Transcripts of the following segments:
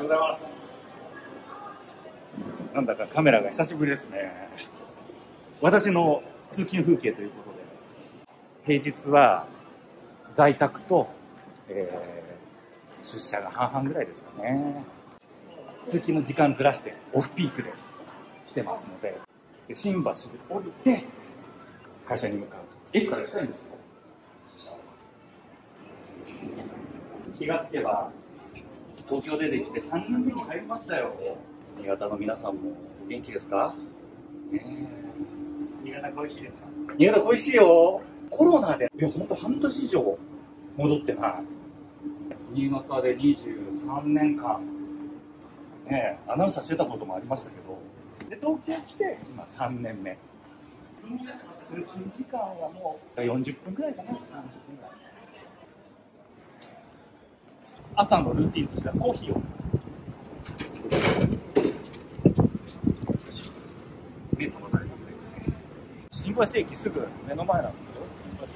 ようございます。なんだかカメラが久しぶりですね。私の通勤風景ということで、平日は在宅と、えー、出社が半々ぐらいですかね。通勤の時間ずらしてオフピークで来てますので、で新橋で降りて会社に向かう。駅から近いんですよ。気がつけば東京出てきて3年目に入りましたよ。新潟の皆さんもお元気ですか、ね、新潟恋しいですか？新潟恋しいよ。コロナで、いや、ほんと半年以上戻ってない。新潟で23年間、ね、アナウンサーしてたこともありましたけど、で、東京来て、今3年目。通勤時間はもう40分くらいかな、30分くらい。朝のルーティンとしてはコーヒーを。リズムがありますね。新橋駅すぐ目の前なんですよ、新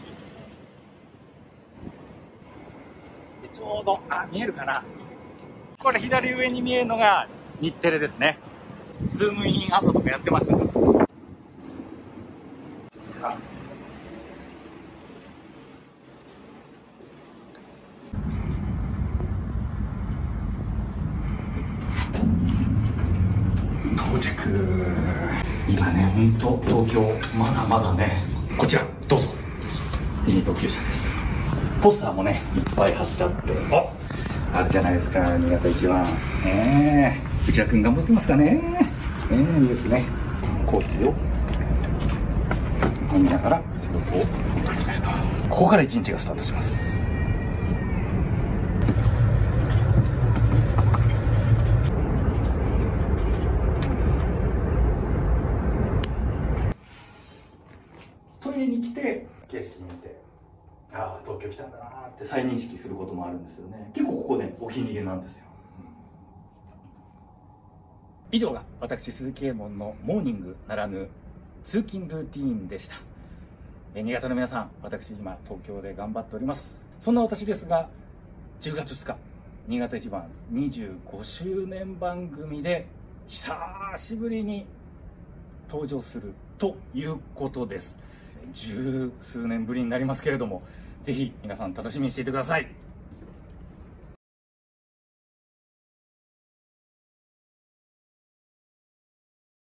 橋。で、ちょうど、あ、見えるかな。これ左上に見えるのが日テレですね。ズームイン朝とかやってましたから。到着。今ね本当東京まだまだね。こちらどうぞ。ミニ特急車です。ポスターもねいっぱい貼ってあって。あ。るじゃないですか新潟一番。ねえ。内田君頑張ってますかね。ねえいいですね。コーヒーを飲みながら。仕事を始めると。ここから一日がスタートしますトイレに来て景色見てああ東京来たんだなって再認識することもあるんですよね。結構ここねお気に入りなんですよ、以上が私鈴木右衛門のモーニングならぬ通勤ルーティーンでした。え新潟の皆さん私今東京で頑張っております。そんな私ですが10月2日新潟一番25周年番組で久しぶりに登場するということです十数年ぶりになりますけれどもぜひ皆さん楽しみにしていてください。